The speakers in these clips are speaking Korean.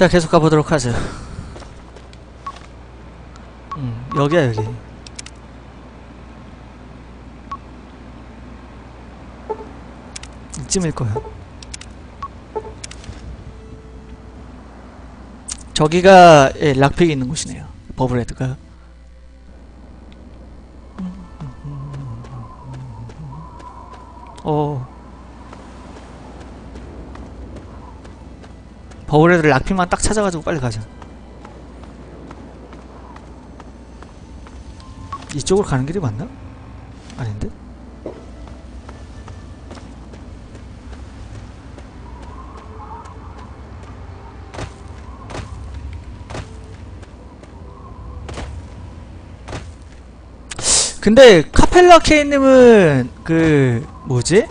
자, 계속 가보도록 하죠. 음, 여기야, 여기. 이쯤일 거야. 저기가, 예, 락픽이 있는 곳이네요. 버블헤드가. 어. 버블헤드 락픽만 딱 찾아가지고 빨리 가자. 이쪽으로 가는 길이 맞나? 아닌데? 근데 카펠라 케이님은 그 뭐지?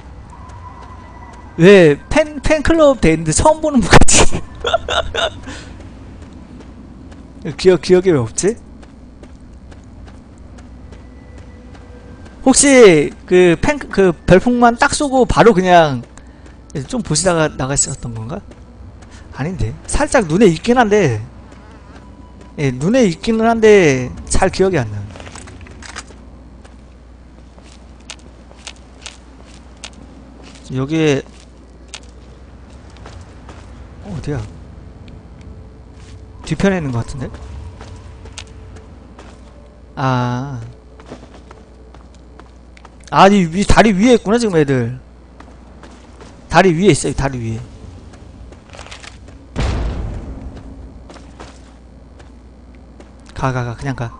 왜 팬 팬클럽 돼 있는데 처음 보는 분 같지? 기억 기억이 왜 없지? 혹시 그팬그 별풍만 딱 쏘고 바로 그냥 좀 보시다가 나가셨던 건가? 아닌데 살짝 눈에 있긴 한데 예 눈에 있기는 한데 잘 기억이 안 나. 여기에 어디야? 뒤편에 있는 것 같은데? 아. 아니, 위, 다리 위에 있구나, 지금 애들. 다리 위에 있어요, 다리 위에. 가, 가, 가, 그냥 가.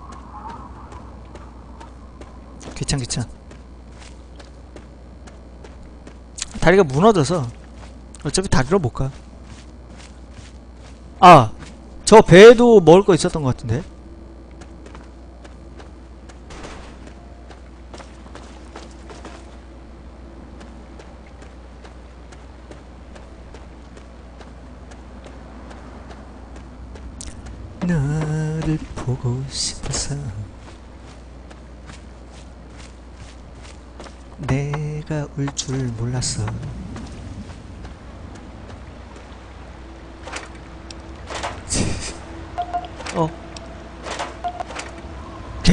귀찮, 귀찮. 다리가 무너져서 어차피 다리로 못 가. 아, 저 배에도 먹을 거 있었던 것 같은데. 너를 보고 싶어서 내가 울 줄 몰랐어. 어.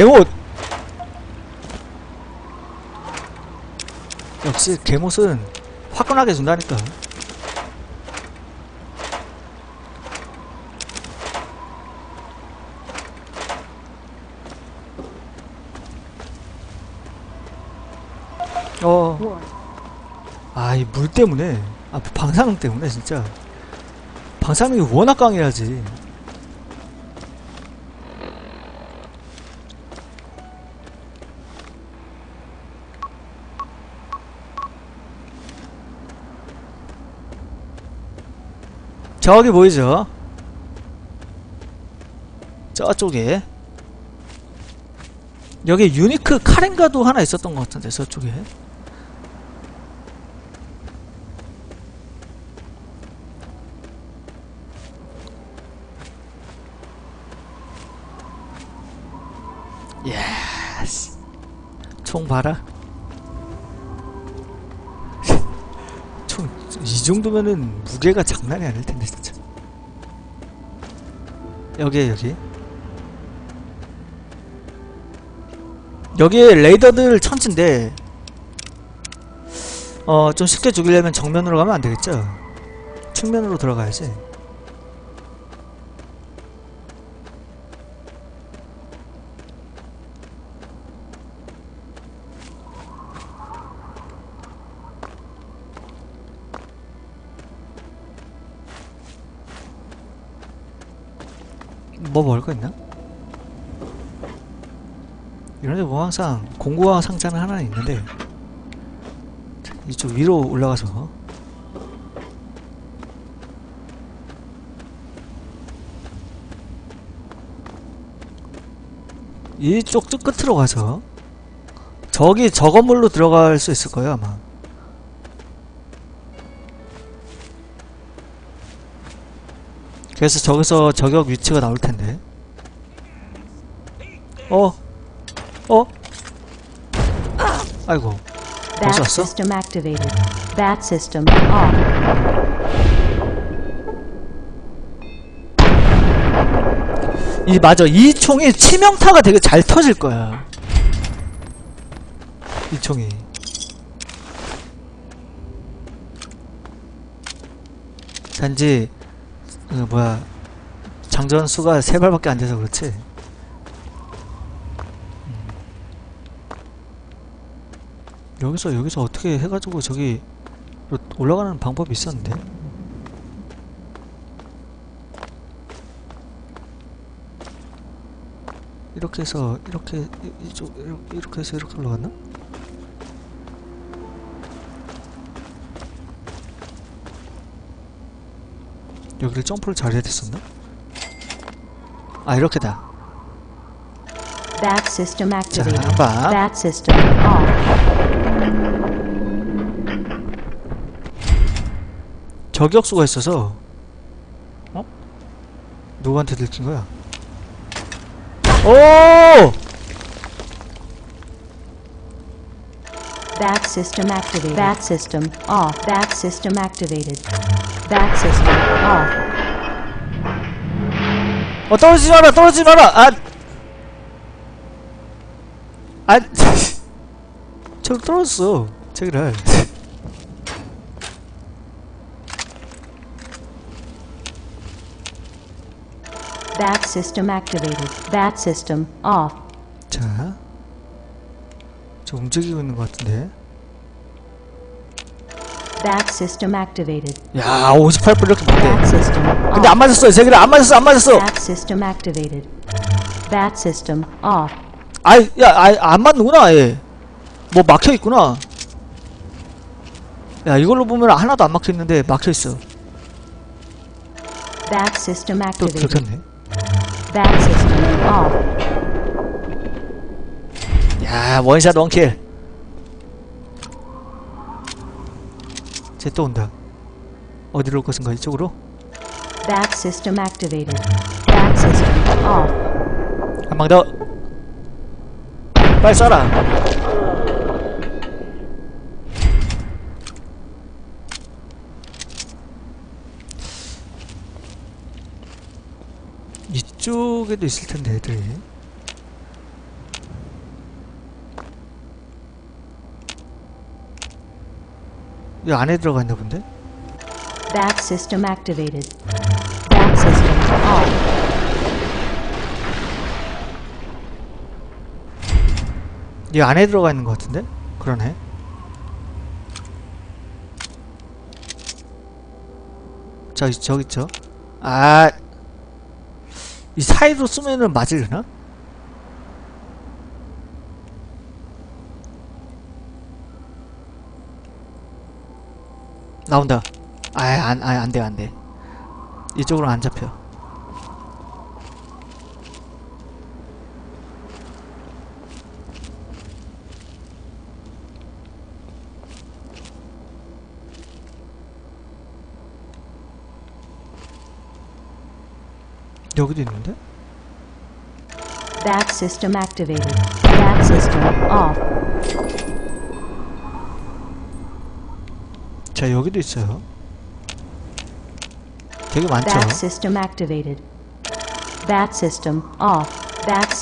개못! 역시 개못은 화끈하게 준다니까. 어. 아, 이 물 때문에. 아, 방사능 때문에, 진짜. 방사능이 워낙 강해야지. 저기 보이죠? 저쪽에. 여기 unique 카렌가도 하나 있었던 것 같은데, 저쪽에. Yes. 총 봐라. 정도면은 무게가 장난이 아닐 텐데, 진짜. 여기에, 여기. 여기에 레이더들 천진데, 어, 좀 쉽게 죽이려면 정면으로 가면 안 되겠죠? 측면으로 들어가야지. 뭐 먹을 거 있나? 이런데 뭐 항상 공구왕 상자는 하나 있는데 이쪽 위로 올라가서 이쪽 끝 끝으로 가서 저기 저 건물로 들어갈 수 있을 거예요 아마 그래서 저기서 저격 위치가 나올 텐데. 어? 어? 아이고. Bat 왔어? 이 맞아 이 총이 치명타가 되게 잘 터질 거야 이 총이 단지 그 뭐야 장전 수가 세 발밖에 안 돼서 그렇지 음. 여기서 여기서 어떻게 해가지고 저기 올라가는 방법이 있었는데 이렇게 해서 이렇게 이- 이쪽 이렇게 해서 이렇게 올라갔나? 여기를 점프를 잘해야 됐었나? 아 이렇게다 Bat system 자 activated. 한방 Bat system off. 저격수가 있어서 어? 누구한테 들킨 거야? 오! Bat system activated. Bat system off. Bat system activated. Bat system off. 어 떨어지지 마라 떨어지지 마라 아! 아! 저 떨어졌어 저기를 Bat system activated. Bat system off. 자, 저 움직이고 있는 것 같은데. Bat system activated. 야, 58분 이렇게 못해. Bat system 근데 off. 안 맞았어, 제기를 안 맞았어, 안 맞았어. Bat system activated. Bat system off. 아이, 야, 아이, 안 맞는구나, 얘. 뭐 막혀 있구나. 야, 이걸로 보면 하나도 안 막혀 있는데 막혀 있어. Bat system 또 activated. 들켰네. Bat system off. 야, 원샷 원킬. 쟤 또 온다. 어디로 올 것인가, 이쪽으로? Bat system activated. Bat system off. 한방 더. 빨리 쏴라. 이쪽에도 있을 텐데 애들이. 이 안에 들어가 있나 본데? Bat system activated. Bat system off. 이 안에 들어가 있는 것 같은데? 그러네. 저기, 저기 있죠? 아, 이 사이로 쏘면은 맞으려나? 나온다. 아, 안, 아, 안 돼, 안 돼. 이쪽으로 안 잡혀. 여기도 있는데? Bat system activated. Bat system off. 자, 여기도 있어요. 되게 많죠?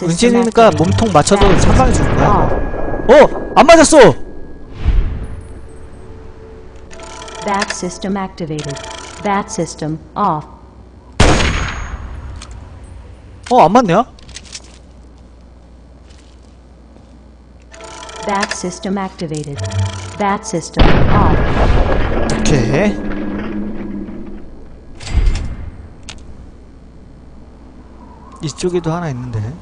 은진이니까. 몸통 맞춰도 Bat 상당히 system 좋은 거야. off. 어! 안 맞았어! Bat system activated. Bat system off. 어, 안 맞네요? Bat system activated. Bat system off. 오케이. 이쪽에도 하나 있는데.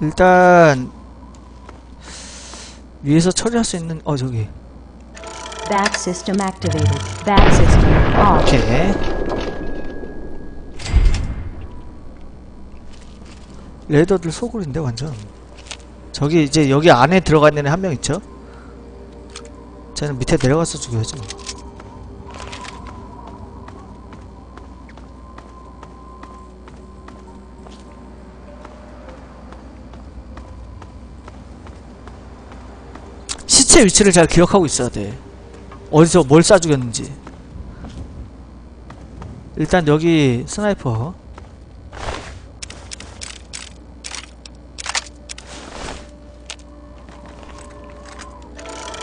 일단 위에서 처리할 수 있는 어 저기 Bat system activated. Bat system off. 오케이 레더들 소굴인데 완전 저기 이제 여기 안에 들어가 있는 애한명 있죠? 쟤는 밑에 내려가서 죽여야지. 뭐. 시체 위치를 잘 기억하고 있어야 돼. 어디서 뭘 쏴 죽였는지. 일단 여기 sniper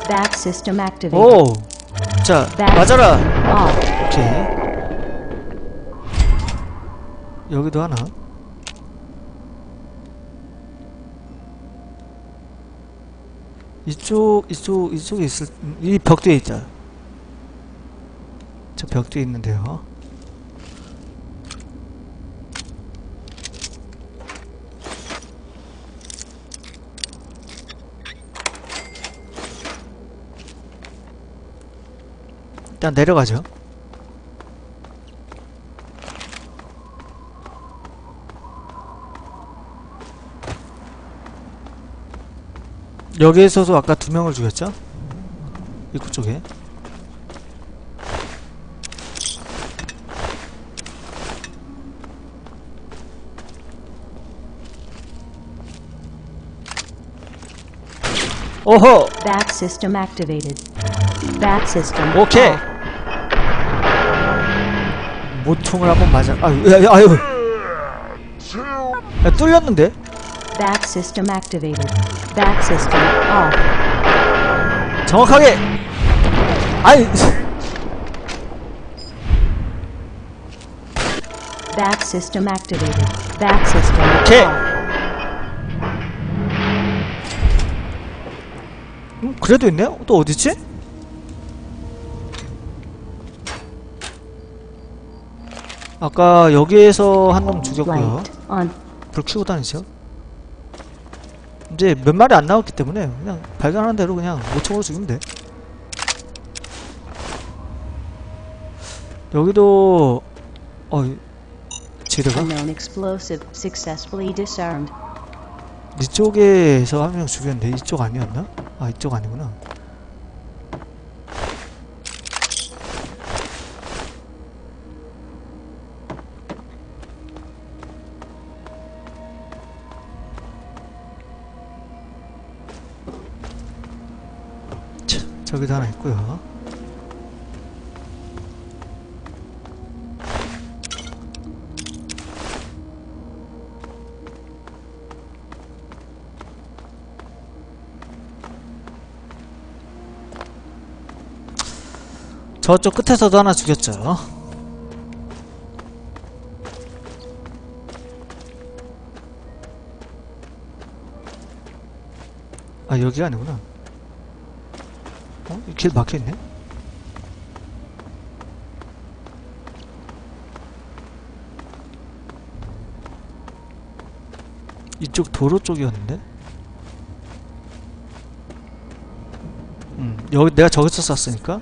VATS system activated. 오! 자 VATS 맞아라! off. 오케이 여기도 하나 이쪽 이쪽 이쪽에 있을 이 벽 뒤에 있다 저 벽 뒤에 있는데요 일단 내려가죠 여기에 서도 아까 두 명을 죽였죠? 입구 쪽에 오호! Back system activated. Back system 오케이! 모총을 한번 맞아 아유 야, 야, 아유 야 뚫렸는데? Back system activated. Back system off. 정확하게! 아이 Back system activated. Back system 오케이! off. 음, 그래도 있네요? 또 어딨지? 아까 여기에서 한 놈 죽였고요 on. 불 켜고 다니죠 이제 몇 마리 안 나왔기 때문에 그냥 발견하는 대로 그냥 모총으로 죽이면 돼 여기도 어 disarmed. 이쪽에서 한 명 죽였는데 이쪽 아니었나? 아 이쪽 아니구나 저기도 하나 있고요 저쪽 끝에서도 하나 죽였죠. 아 여기가 아니구나. 길 막혀있네? 이쪽 도로 쪽이었는데? 음, 여기 내가 저기서 쐈으니까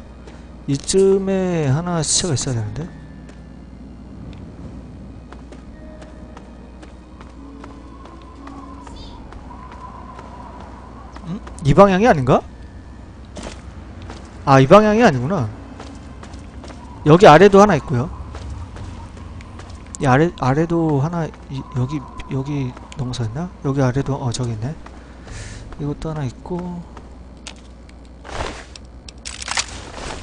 이쯤에 하나 시체가 있어야 되는데 음? 이 방향이 아닌가? 아 이 방향이 아니구나. 여기 아래도 하나 있고요. 이 아래, 아래도 하나 이, 여기 여기 넘어섰나? 여기 아래도 어 저기 있네. 이것도 하나 있고.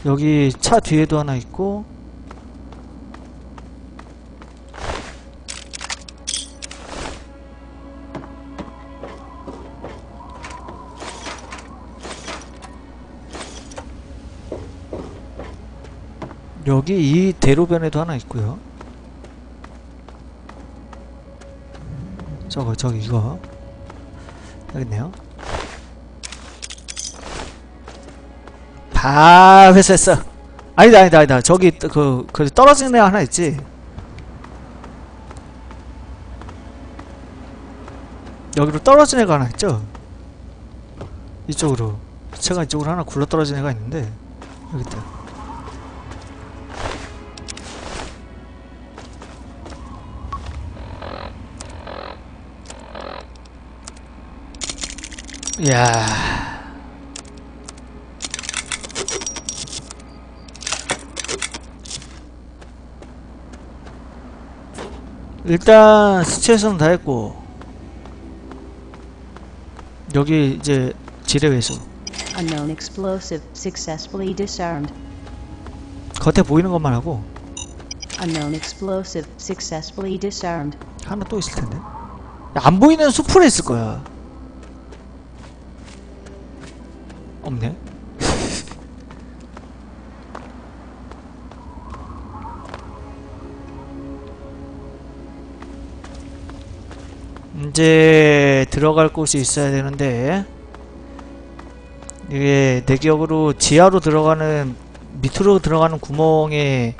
여기 차 뒤에도 하나 있고 여기 이 대로변에도 하나 있고요 저거 저기 이거 여기 있네요 다 회수했어. 아니다, 아니다, 아니다. 저기, 그, 그, 떨어지는 애 하나 있지? 여기로 떨어진 애가 하나 있죠? 이쪽으로. 제가 이쪽으로 하나 굴러 떨어진 애가 있는데, 여기 있다. 이야. 일단 스체에서는 다 했고 여기 이제 지뢰 회수 Unknown explosive successfully disarmed. 겉에 보이는 것만 하고 Unknown explosive successfully disarmed. 하나 또 있을 텐데. 야, 안 보이는 수풀에 있을 거야. 없네. 이제 들어갈 곳이 있어야 되는데 이게 내 기억으로 지하로 들어가는 밑으로 들어가는 구멍에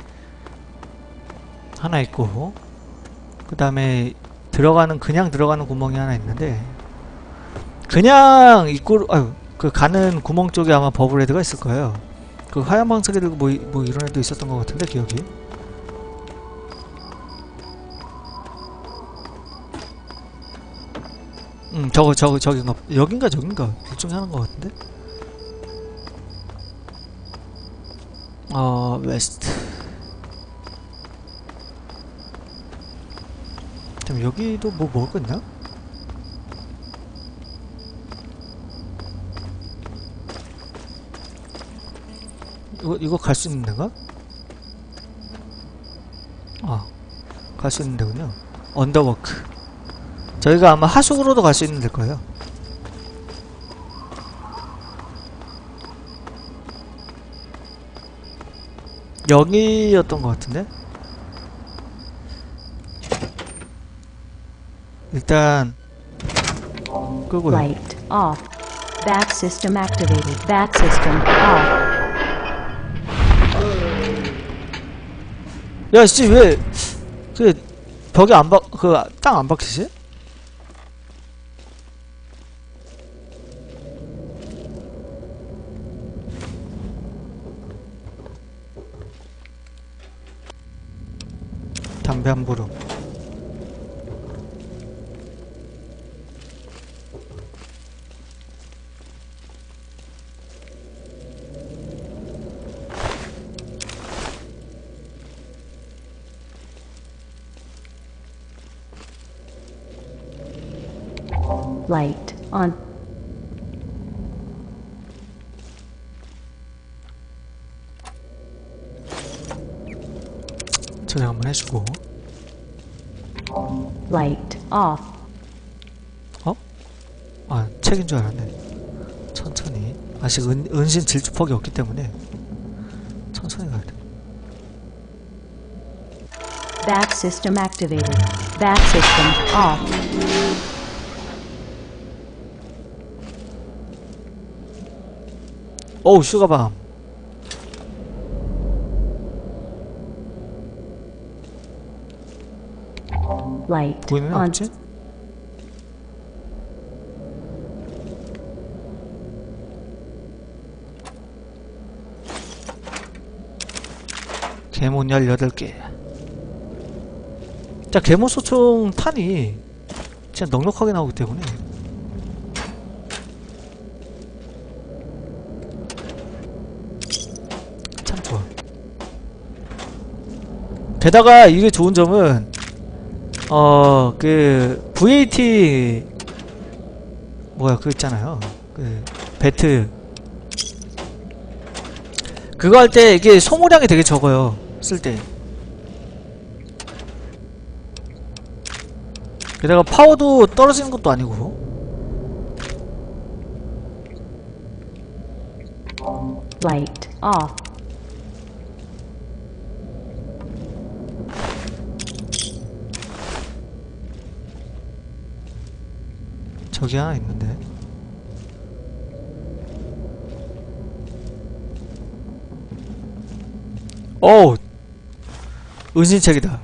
하나 있고 그 다음에 들어가는 그냥 들어가는 구멍이 하나 있는데 그냥 입구 아유 그 가는 구멍 쪽에 아마 버블헤드가 있을 거예요. 그 하얀 방석에 들고 뭐, 이- 뭐 이런 애도 있었던 것 같은데 기억이. 음 저거 저거 저긴가 여긴가 저긴가 둘 중에 하나인 것 같은데. 어 West. 그럼 여기도 뭐 먹을 거 있나? 이거 이거 갈 수 있는 데가? 아, 갈 수 있는 데군요. Underwork. 저희가 아마 하수구로도 갈 수 있는 데일 거예요. 여기였던 것 같은데? 일단 끄고요. Light off. VATS system activated. VATS system off. 야, 씨, 왜, 그, 벽에 안 박, 그, 땅 안 박히지? 담배 한 부름. Light on. 저장 한번 해주고. Light off. 아, 책인 줄 알았네. 천천히. 아직 은, 은신 질주폭이 없기 때문에. 천천히 가야 돼. Bat system activated. Bat system off. 어우, 슈가밤. 보이는. 없지? 개몬 18개. 자, 개몬 소총 탄이 진짜 넉넉하게 나오기 때문에. 참 좋아. 게다가 이게 좋은 점은 어, 그, VAT, 뭐야, 그거 있잖아요. 그, 배트. 그거 할 때 이게 소모량이 되게 적어요. 쓸 때. 게다가 파워도 떨어지는 것도 아니고. Light off. 저기 하나 있는데. 어우! 은신책이다.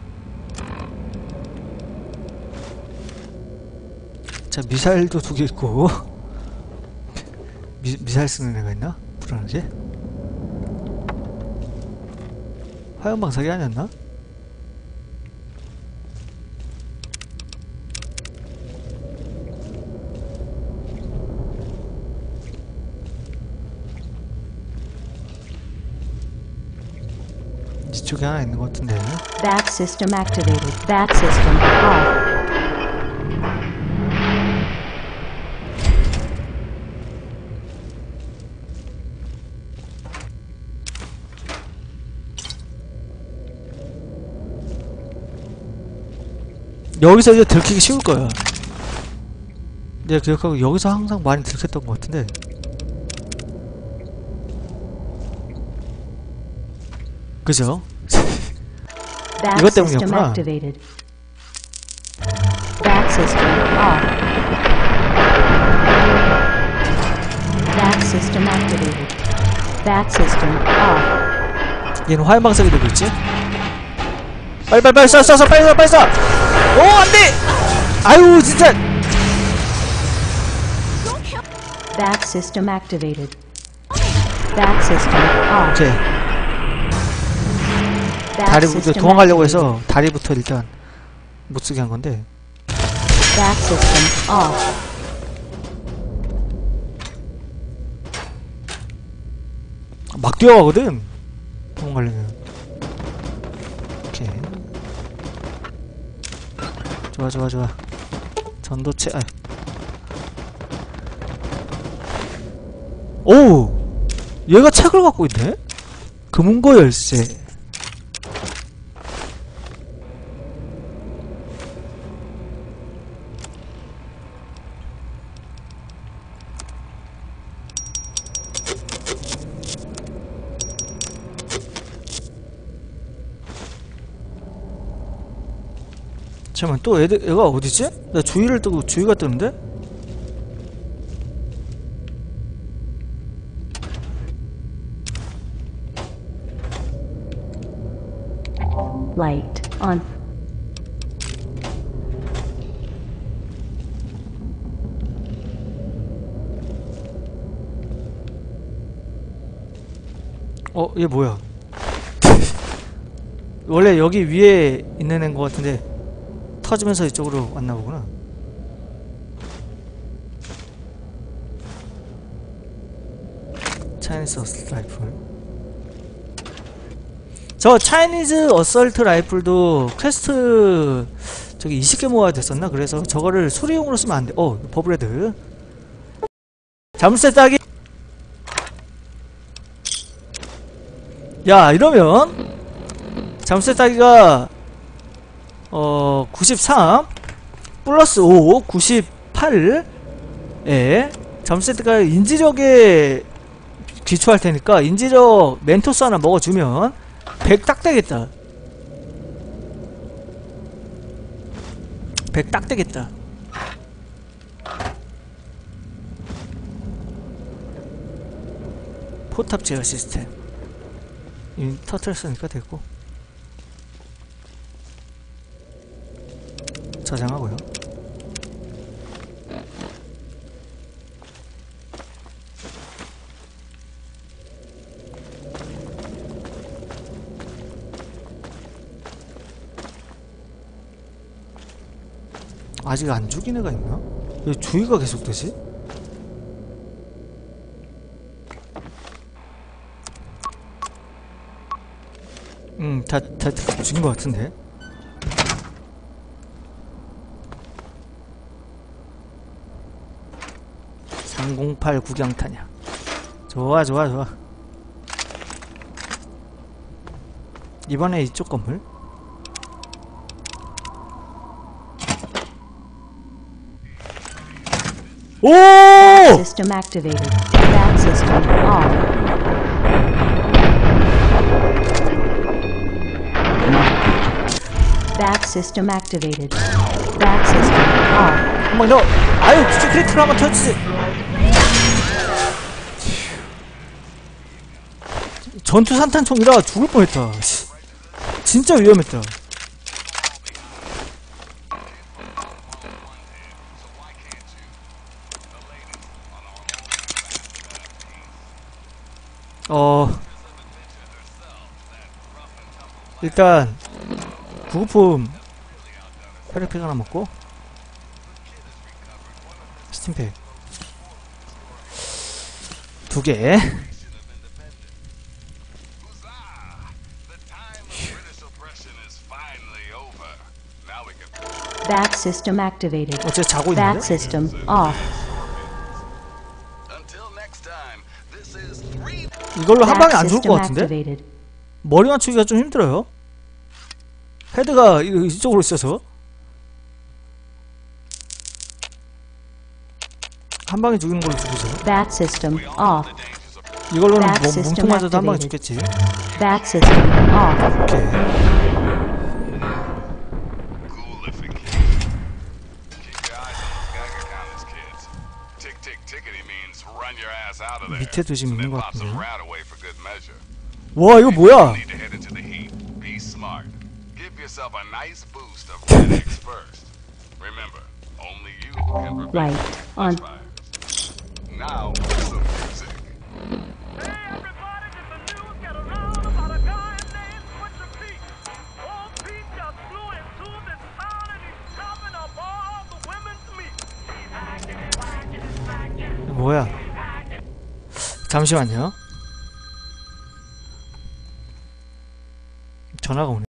자, 미사일도 두 개 있고. 미, 미사일 쓰는 애가 있나? 불안하게. 화염방사기 아니었나? 이쪽에 하나 있는 것 같은데. Bat system activated. Bat system off. 여기서 이제 들키기 쉬울 거야. 내가 기억하고 여기서 항상 많이 들켰던 것 같은데. 그죠? 이것 때문이었구나. 얘는 화염방사기 되고 있지? 빨리 빨리 빨리 쏴 쏴 쏴 빨리 쏴 빨리 쏴! 오 안돼! 아유 진짜! Back system activated. Back system off. 오케이 다리부터 도망가려고. 해서 다리부터 일단 못쓰게 한 건데. 막 뛰어가거든 도망가려면 오케이 좋아 좋아 좋아 전도체 아. 오 얘가 책을 갖고 있네 금은거 열쇠 잠깐만 또 애들 애가 어디지? 나 주위를 뜨고 주위가 뜨는데? Light on. 어, 얘 뭐야? 원래 여기 위에 있는 애인 것 같은데 터지면서 이쪽으로 왔나 보구나. 차이니즈 어설트 라이플. 저 Chinese Assault Rifle도 퀘스트 저기 20개 모아야 됐었나? 그래서 저거를 수리용으로 쓰면 안 돼. 어, Bobblehead. 자물쇠 따기. 야, 이러면 자물쇠 따기가 어, 93 플러스 5 98에 자물쇠 따기가 인지력에 기초할 테니까 인지력 멘토스 하나 먹어주면 100 딱 되겠다. 100 딱 되겠다. 포탑 제어 시스템. 터트렸으니까 됐고. 저장하고요. 아직 안 죽인 애가 있나? 왜 주의가 계속 되지? 음, 다, 다, 다 죽인 것 같은데? (308) 구경타냐 좋아 좋아 좋아 이번에 이쪽 건물 오! System activated. Back system off. Back system activated. Back system off. 한번 더! 아유, 진짜 크리트를 한번 터치지! 전투 산탄총이라 죽을 뻔했다. 씨. 진짜 위험했다. 어 일단 구급품 혈액팩 하나 먹고 스팀팩 두개 Back system activated. 어쟤 자고 Back 있는데? system off. 이걸로 한 방에 Back 안 죽을 것 system 같은데? activated. 머리 맞추기가 좀 힘들어요. 헤드가 이- 이쪽으로 있어서 한 방에 죽이는 걸로 죽으세요. Back system off. 이걸로는 뭐 몸통 맞아도 한 방에 죽겠지. Back system off. 오케이. 밑에 조짐 있는 것 같은데요? 와 이거 뭐야? Right on. Now some 뭐야? 잠시만요. 전화가 오네.